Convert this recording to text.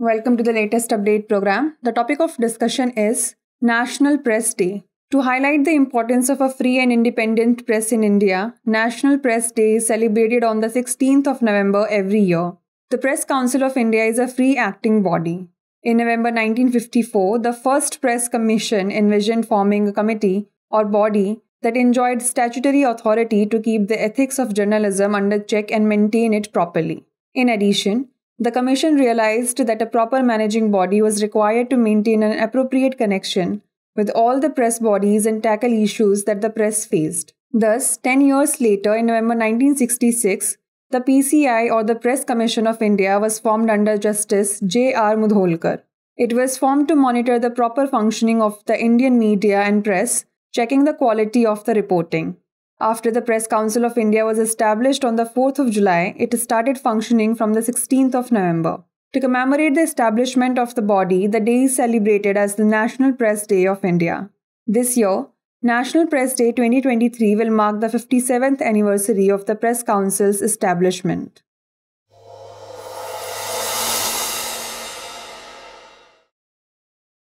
Welcome to the latest update program. The topic of discussion is National Press Day. To highlight the importance of a free and independent press in India, National Press Day is celebrated on the 16th of November every year. The Press Council of India is a free acting body. In November 1954, the first Press Commission envisioned forming a committee or body that enjoyed statutory authority to keep the ethics of journalism under check and maintain it properly. In addition, the Commission realized that a proper managing body was required to maintain an appropriate connection with all the press bodies and tackle issues that the press faced. Thus, 10 years later, in November 1966, the PCI or the Press Commission of India was formed under Justice J. R. Mudholkar. It was formed to monitor the proper functioning of the Indian media and press checking the quality of the reporting. After the Press Council of India was established on the 4th of July, it started functioning from the 16th of November. To commemorate the establishment of the body, the day is celebrated as the National Press Day of India. This year, National Press Day 2023 will mark the 57th anniversary of the Press Council's establishment.